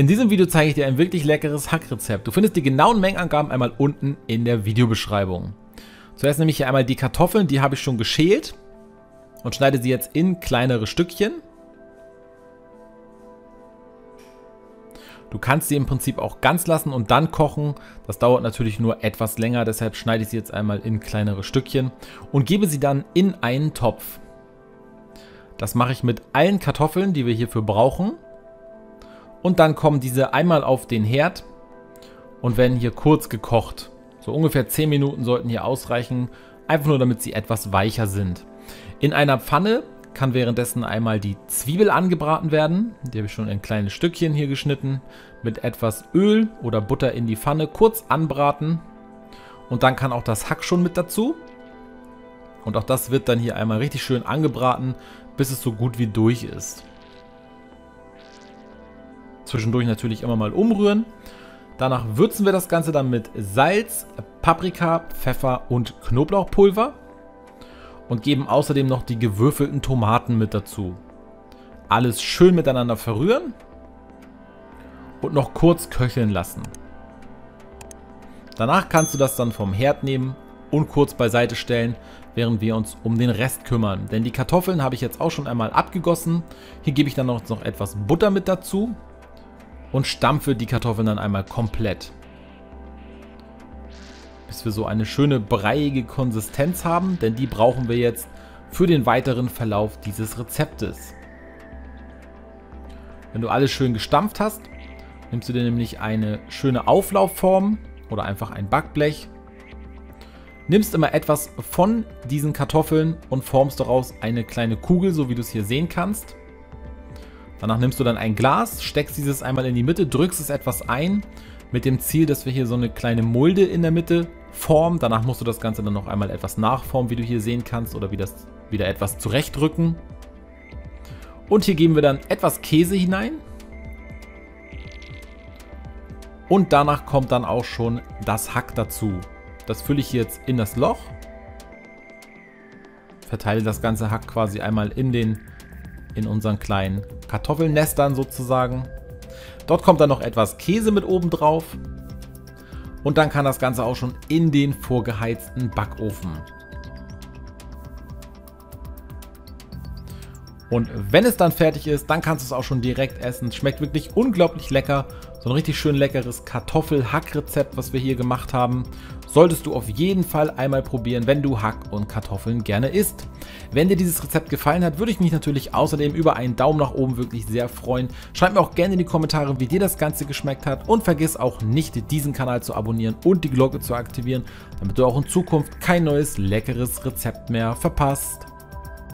In diesem Video zeige ich dir ein wirklich leckeres Hackrezept. Du findest die genauen Mengenangaben einmal unten in der Videobeschreibung. Zuerst nehme ich hier einmal die Kartoffeln, die habe ich schon geschält und schneide sie jetzt in kleinere Stückchen. Du kannst sie im Prinzip auch ganz lassen und dann kochen. Das dauert natürlich nur etwas länger, deshalb schneide ich sie jetzt einmal in kleinere Stückchen und gebe sie dann in einen Topf. Das mache ich mit allen Kartoffeln, die wir hierfür brauchen. Und dann kommen diese einmal auf den Herd und werden hier kurz gekocht. So ungefähr 10 Minuten sollten hier ausreichen, einfach nur damit sie etwas weicher sind. In einer Pfanne kann währenddessen einmal die Zwiebel angebraten werden. Die habe ich schon in kleine Stückchen hier geschnitten. Mit etwas Öl oder Butter in die Pfanne kurz anbraten. Und dann kann auch das Hack schon mit dazu. Und auch das wird dann hier einmal richtig schön angebraten, bis es so gut wie durch ist. Zwischendurch natürlich immer mal umrühren. Danach würzen wir das Ganze dann mit Salz, Paprika, Pfeffer und Knoblauchpulver und geben außerdem noch die gewürfelten Tomaten mit dazu. Alles schön miteinander verrühren und noch kurz köcheln lassen. Danach kannst du das dann vom Herd nehmen und kurz beiseite stellen, während wir uns um den Rest kümmern. Denn die Kartoffeln habe ich jetzt auch schon einmal abgegossen. Hier gebe ich dann noch, etwas Butter mit dazu und stampfe die Kartoffeln dann einmal komplett bis wir so eine schöne breiige Konsistenz haben, denn die brauchen wir jetzt für den weiteren Verlauf dieses Rezeptes. Wenn du alles schön gestampft hast, nimmst du dir nämlich eine schöne Auflaufform oder einfach ein Backblech, nimmst immer etwas von diesen Kartoffeln und formst daraus eine kleine Kugel, so wie du es hier sehen kannst. Danach nimmst du dann ein Glas, steckst dieses einmal in die Mitte, drückst es etwas ein, mit dem Ziel, dass wir hier so eine kleine Mulde in der Mitte Form. Danach musst du das Ganze dann noch einmal etwas nachformen, wie du hier sehen kannst, oder wie wieder etwas zurechtrücken. Und hier geben wir dann etwas Käse hinein. Und danach kommt dann auch schon das Hack dazu. Das fülle ich jetzt in das Loch. Verteile das ganze Hack quasi einmal in den in unseren kleinen Kartoffelnestern sozusagen. Dort kommt dann noch etwas Käse mit oben drauf. Und dann kann das Ganze auch schon in den vorgeheizten Backofen. Und wenn es dann fertig ist, dann kannst du es auch schon direkt essen. Schmeckt wirklich unglaublich lecker. So ein richtig schön leckeres Kartoffel-Hack-Rezept, was wir hier gemacht haben solltest du auf jeden Fall einmal probieren, wenn du Hack und Kartoffeln gerne isst. Wenn dir dieses Rezept gefallen hat, würde ich mich natürlich außerdem über einen Daumen nach oben wirklich sehr freuen. Schreib mir auch gerne in die Kommentare, wie dir das Ganze geschmeckt hat und vergiss auch nicht, diesen Kanal zu abonnieren und die Glocke zu aktivieren, damit du auch in Zukunft kein neues leckeres Rezept mehr verpasst.